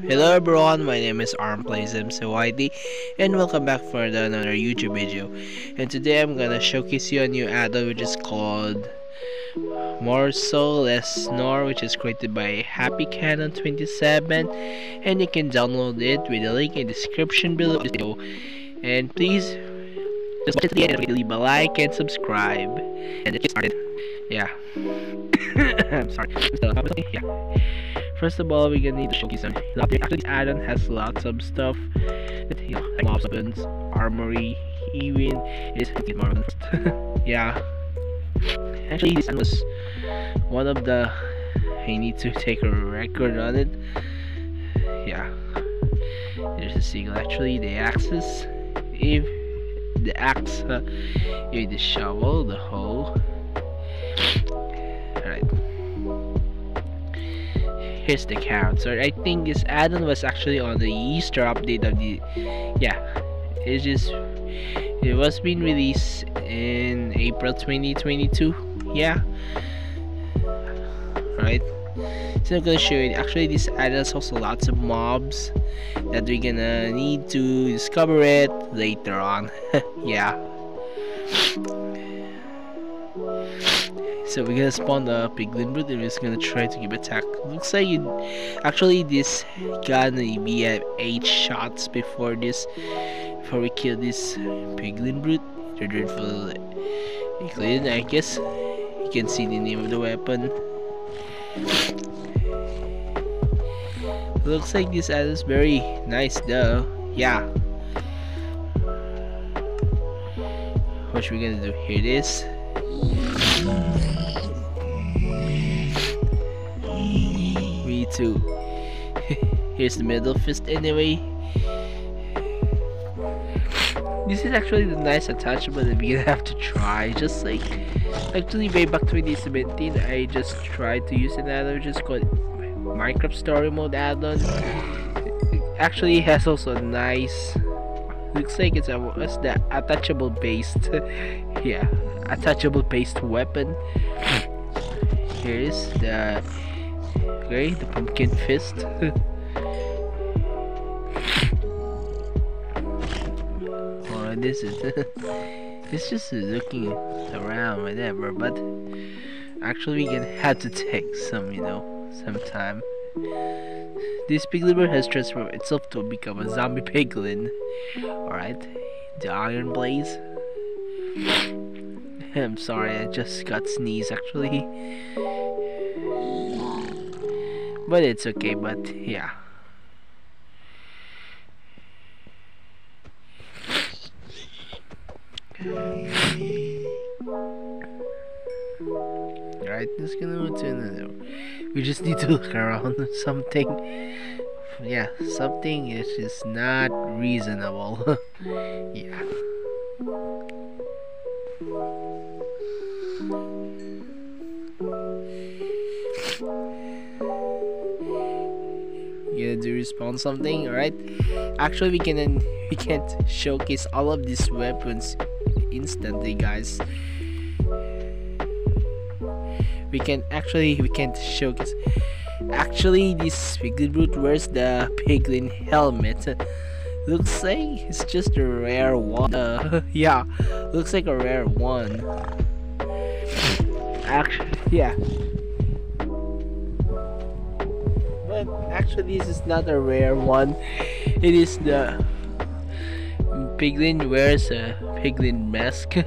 Hello everyone, my name is RMPlaysMC YT and welcome back for another YouTube video. And today I'm gonna showcase you a new add-on which is called More So Less Snore which is created by Happy Cannon 27 and you can download it with the link in the description below And please just watch it to the end and leave a like and subscribe. And let's get started. Yeah. I'm sorry. Yeah. First of all, we're gonna need to showcase them. Actually, the add-on has lots of stuff. You know, like mob weapons, armory, even is more Yeah. Actually, this was one of the. I need to take a record on it. Yeah. There's a single. Actually, the axis. If the axe, uh, if the shovel, the hoe. Alright here's the count. So I think this add-on was actually on the Easter update of the yeah. It's just it was being released in April 2022. Yeah. Right. So I'm gonna show you actually this add has also lots of mobs that we're gonna need to discover it later on. yeah. So we're gonna spawn the piglin brute and we're just gonna try to give attack. Looks like you actually this gonna be at 8 shots before this before we kill this piglin brute. The dreadful piglin, I guess. You can see the name of the weapon. Looks like this is very nice though. Yeah. What we gonna do? Here it is. Too. Here's the middle fist anyway. This is actually the nice attachment that we're gonna have to try. Just like, actually way back 2017, I just tried to use another just called Minecraft Story Mode add-on. Actually, has also a nice. Looks like it's a what's the attachable based, yeah, attachable based weapon. Here's the Okay, the pumpkin fist. oh, this is it's just looking around, whatever. But actually, we can have to take some, you know, some time. This piglin has transformed itself to become a zombie piglin. Alright, the iron blaze. I'm sorry, I just got sneeze actually but it's okay but yeah Alright, let's go to another. We just need to look around something. Yeah, something is just not reasonable. yeah. Gonna do respawn something alright? Actually we can we can't showcase all of these weapons instantly guys. We can actually we can't showcase. Actually this piglin brute wears the piglin helmet. Looks like it's just a rare one. Uh, yeah looks like a rare one actually yeah. But actually this is not a rare one. It is the piglin wears a piglin mask.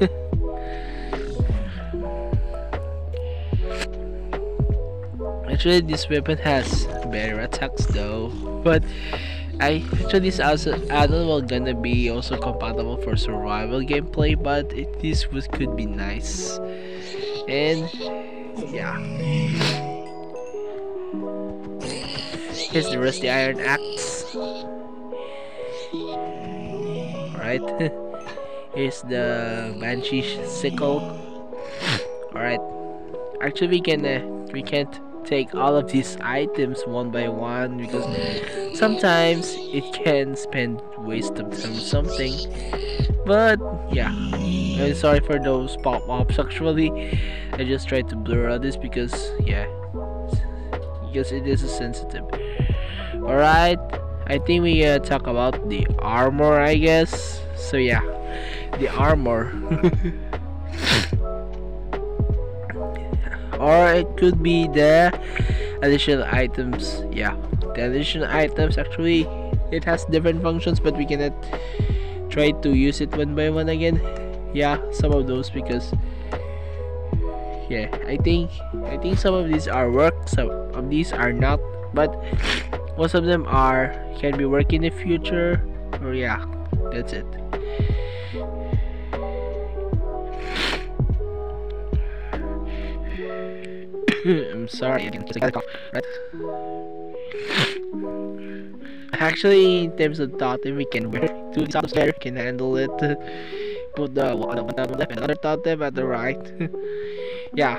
Actually this weapon has better attacks though. But I actually this also add-on will gonna be also compatible for survival gameplay but it, this was could be nice and yeah Here's the rusty iron axe. Alright. Here's the banshee sickle. Alright. Actually we can uh, we can't take all of these items one by one because sometimes it can spend waste of time something. But yeah. I'm sorry for those pop-ups actually. I just tried to blur out this because yeah because it is a sensitive Alright, I think we uh, talk about the armor, I guess. So yeah, the armor. or it could be the additional items. Yeah, the additional items actually it has different functions, but we cannot try to use it one by one again. Yeah, some of those because yeah, I think I think some of these are work, some of these are not, but most of them are can be work in the future or yeah that's it I'm sorry, I just got a cough, right? Actually, in terms of totem, we can wear two totems there, can handle it. Put the one on the left and another totem at the right. yeah.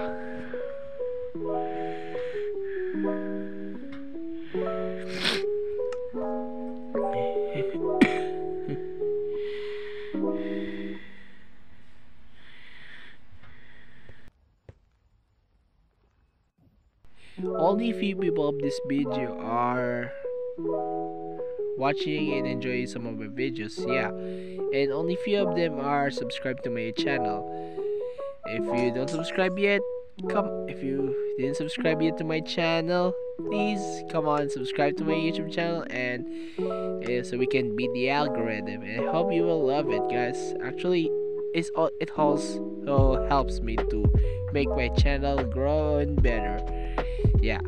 Only few people of this video are watching and enjoying some of my videos yeah. And only few of them are subscribed to my channel. If you don't subscribe yet come if you didn't subscribe yet to my channel please come on subscribe to my youtube channel and uh, so we can beat the algorithm. And i hope you will love it guys. Actually it's all it also helps me to make my channel grow and better yeah.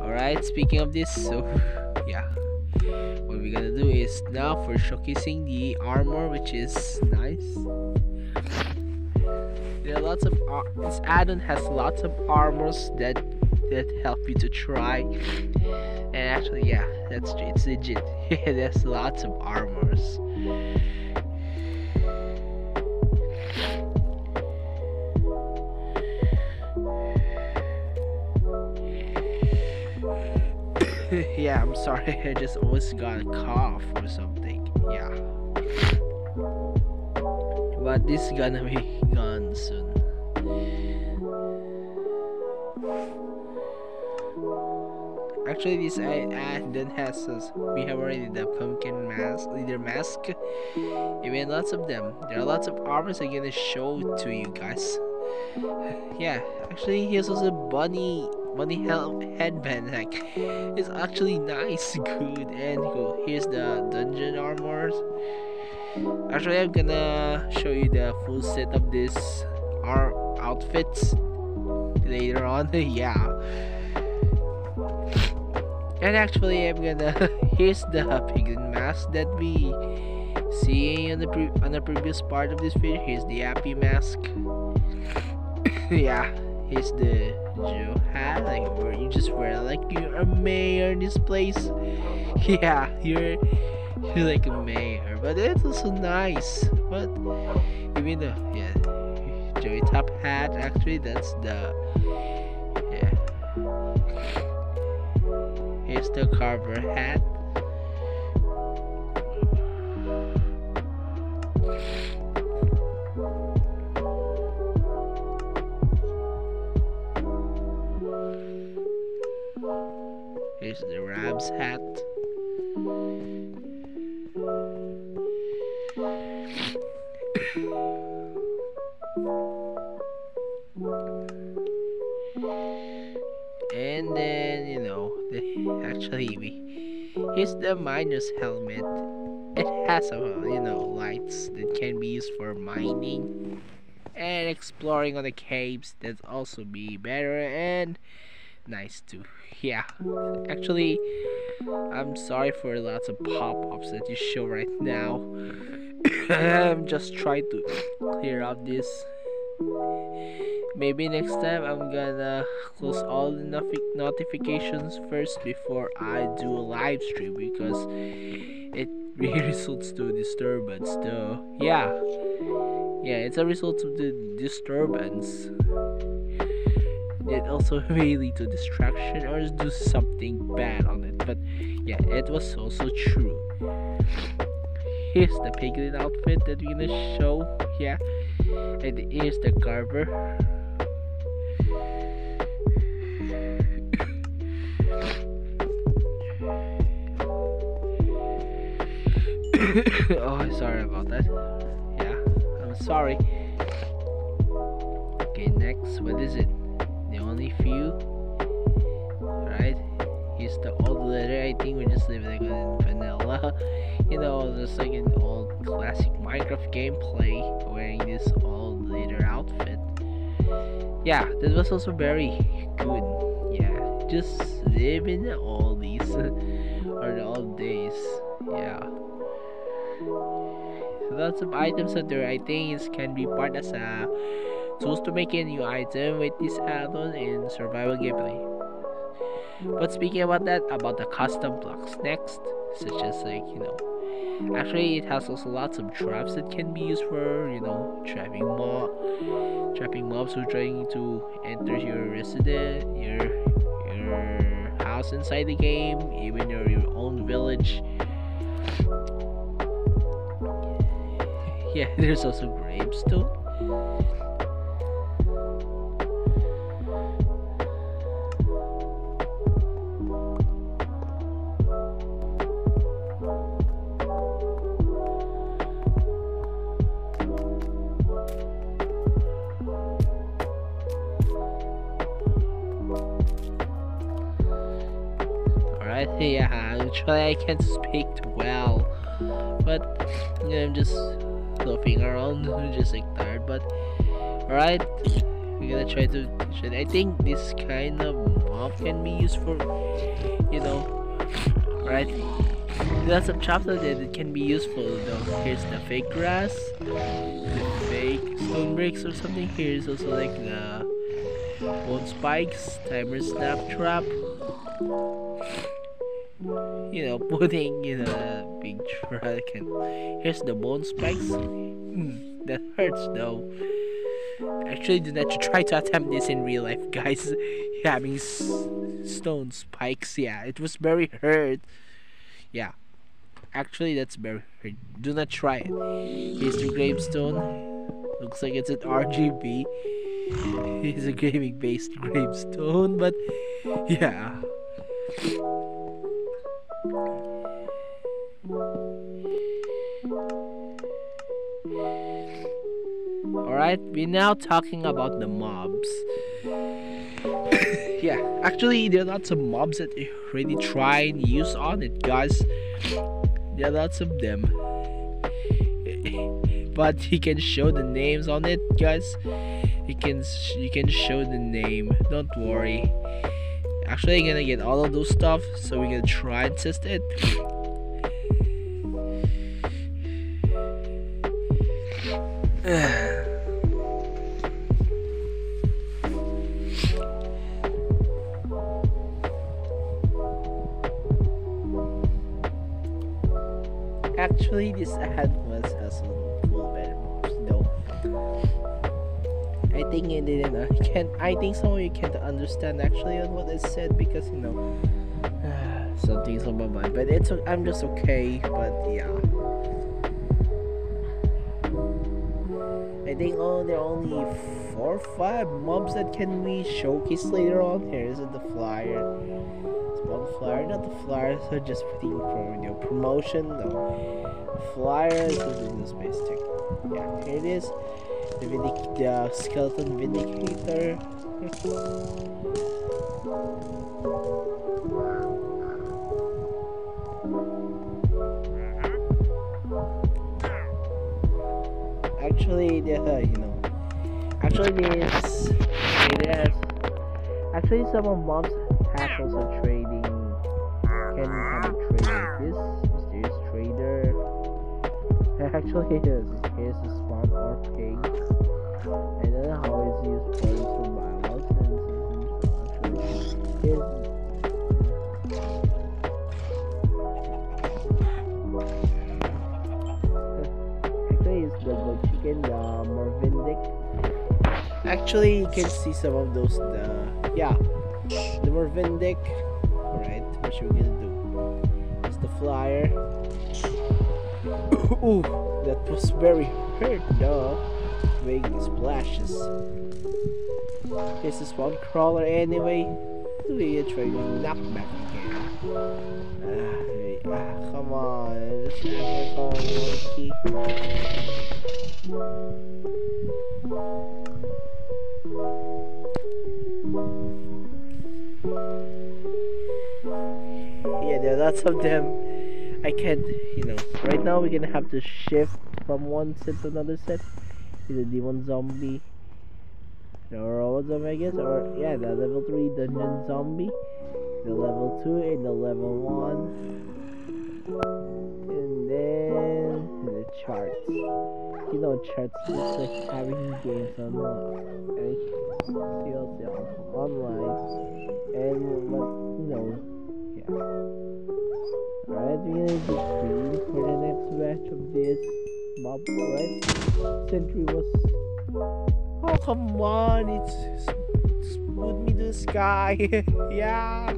Alright speaking of this so yeah. What we're gonna do is now for showcasing the armor which is nice. There are lots of this add-on has lots of armors that that help you to try. And actually yeah that's it's legit. There's lots of armors yeah, I'm sorry. I just always got a cough or something. Yeah. But this is gonna be gone soon. Actually, this I, ad then has us. We have already the pumpkin mask, leader mask. I mean, lots of them. There are lots of armors I'm gonna show to you guys. yeah, actually, here's also a bunny bunny headband like it's actually nice good and cool here's the dungeon armors actually i'm gonna show you the full set of this our outfits later on yeah. And actually i'm gonna here's the piglin mask that we see on the pre on the previous part of this video. Here's the happy mask. Yeah here's the Joe hat, like you just wear like you're a mayor in this place. Yeah, you're you're like a mayor, but it's also nice. But even the yeah, Joey top hat actually that's the yeah. Here's the carver hat. Here's the Rab's hat. and then you know the, actually we here's the miner's helmet it has a you know lights that can be used for mining and exploring on the caves that also be better and nice too yeah actually i'm sorry for lots of pop-ups that you show right now. I'm just trying to clear up this. Maybe next time i'm gonna close all the notif notifications first before i do a live stream because it really results to disturbance though. Yeah. Yeah it's a result of the disturbance it also may lead to distraction or do something bad on it. But yeah, it was also true. Here's the piglet outfit that we're gonna show. Yeah, and here's the garber. oh, sorry about that. Yeah, I'm sorry. Okay, next, what is it? Few. Right? Here's the old letter. I think we're just living in vanilla. You know, just like an old classic Minecraft gameplay, wearing this old leather outfit. Yeah, this was also very good. Yeah, just living all these or the old days. Yeah. Lots of items that there I think is can be part as a tools to make a new item with this add-on in survival gameplay. But speaking about that, about the custom blocks next, such as like you know Actually, it has also lots of traps that can be used for, you know, trapping mob, trapping mobs who are trying to enter your resident, your your house inside the game, even your your own village. Yeah, there's also gravestone. Alright, actually I can't speak well, but you know, I'm just loafing around, I'm just like tired, but alright, we're gonna try to, I think this kind of mob can be used for, you know, right? There's some chapter that it can be useful though. Here's the fake grass, the fake stone bricks or something. Here's also like the bone spikes, timer snap trap. You know, putting in a big truck and here's the bone spikes. Mm, that hurts though. Actually, do not try to attempt this in real life, guys. Having stone spikes, yeah, it was very hurt. Yeah, actually, that's very hurt. Do not try it. Here's the gravestone. Looks like it's an RGB. It's a gaming based gravestone, but yeah. Alright, we're now talking about the mobs. yeah, actually, there are lots of mobs that you really try and use on it, guys. There are lots of them. but you can show the names on it, guys. You can you can show the name. Don't worry. Actually, I'm gonna get all of those stuff, so we're gonna try and test it. Actually, this ad was some full mobs, though. I think it didn't. Uh, I can't. I think some of you can't understand actually on what I said because you know something's on my mind. But it's. I'm just okay. But yeah. I think oh there are only four or five mobs that can be showcased later on. Here is the flyer. Spawn flyer, not the flyer, so just putting for know, promotion. No flyers in the space tech. Yeah, here it is. The, vindic the skeleton vindicator. actually the you know. Actually this traders actually some of mobs has also trading. Can have a trade like this mysterious trader. Actually here's here's the spawn or pig I don't know how it's used for survival chicken, the Morvindic. Actually, you can see some of those, the, yeah, the Morvindic. Alright, what should we gonna do? It's the flyer. Ooh, that was very hurt, duh. Big splashes. This is one crawler anyway. We are trying to knock back again. Uh, Ah, come on, just act like a monkey. Yeah, there are lots of them. I can't, you know. Right now, we're gonna have to shift from one set to another set. Either demon zombie, the robot zombie, I guess, or yeah, the level three dungeon zombie, the level two, and the level one, and then charts. You know, charts is like having games on like DLC online, and what you know, yeah. Alright, we're gonna be for the next batch of this mob, alright? Sentry was. Oh, come on, it's. it's put me to the sky. yeah.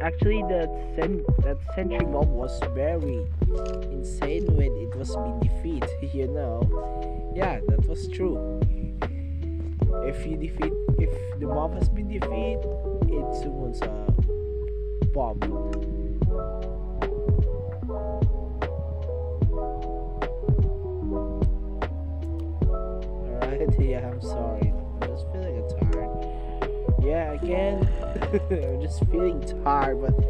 Actually, that cent that sentry mob was very insane when it was being defeated. You know, yeah, that was true. If you defeat, if the mob has been defeated, it summons a bomb. Alright, yeah, I'm sorry. Yeah, again, I'm just feeling tired, but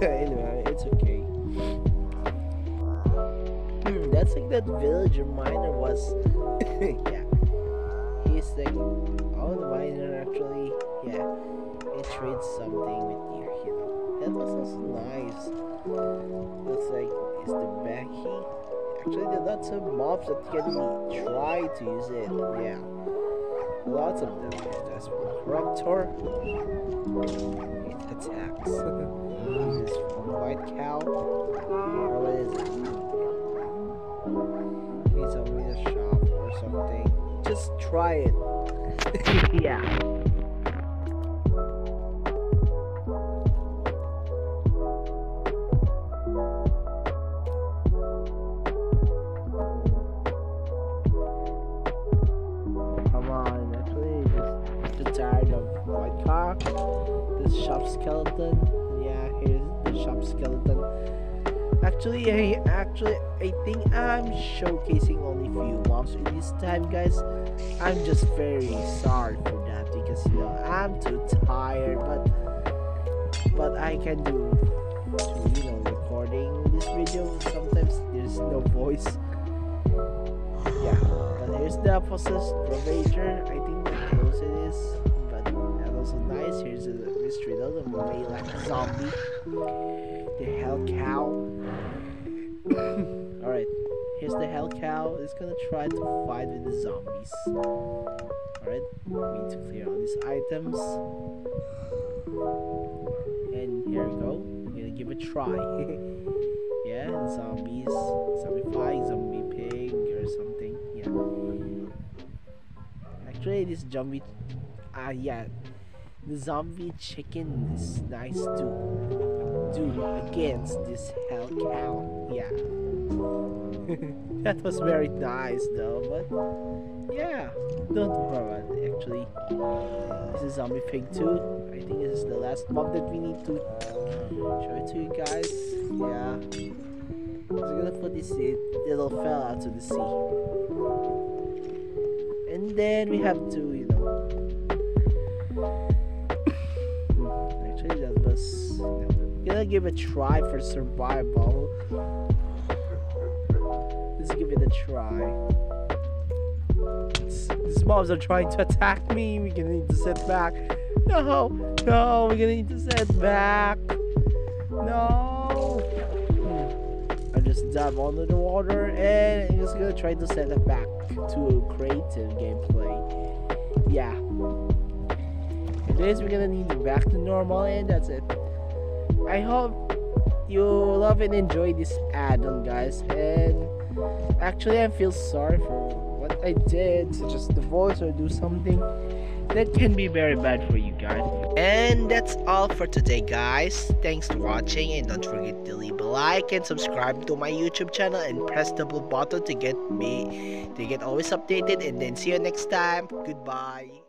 anyway, it's okay. Hmm, that's like that villager miner was. yeah, he's like, oh, the miner actually, yeah, it trades something with you, you. That was also nice. Looks like it's the Becky. Actually, there are lots of mobs that can try to use it. Yeah, lots of them. That's Raptor. It attacks. this white cow. What is it? Needs a meat shop or something. Just try it. yeah. This shop skeleton. Yeah, here's the shop skeleton. Actually, I actually I think I'm showcasing only few mobs in this time, guys. I'm just very sorry for that because you know I'm too tired, but but I can do to, you know recording this video. Sometimes there's no voice. Yeah, but here's the possessed Ravager. I think the close it is, also nice. Here's a mystery though, the melee like a zombie, the hell cow. Alright, here's the hell cow. It's gonna try to fight with the zombies. Alright, we need to clear all these items. And here we go. Gonna give it a try. yeah, zombies, zombie fly, zombie pig, or something. Yeah. Actually, this zombie. Ah, yeah. The zombie chicken is nice to do against this hell cow. Yeah. that was very nice though, but yeah, don't worry about it actually. This is zombie pig too. I think this is the last mob that we need to show it to you guys. Yeah. So I'm gonna put this in, it'll fell out to the sea. And then we have to, that was. Gonna give it a try for survival. Let's give it a try. These mobs are trying to attack me. We're gonna need to sit back. No, no, we're gonna need to sit back. No. Hmm. I just dive under the water and I'm just gonna try to set it back to creative gameplay. Yeah. This, we're gonna need it back to normal and that's it. I hope you love and enjoy this add-on, guys. And actually, I feel sorry for what I did, such as the voice or do something that can be very bad for you guys. And that's all for today, guys. Thanks for watching, and don't forget to leave a like and subscribe to my YouTube channel and press the blue button to get me to get always updated. And then see you next time. Goodbye.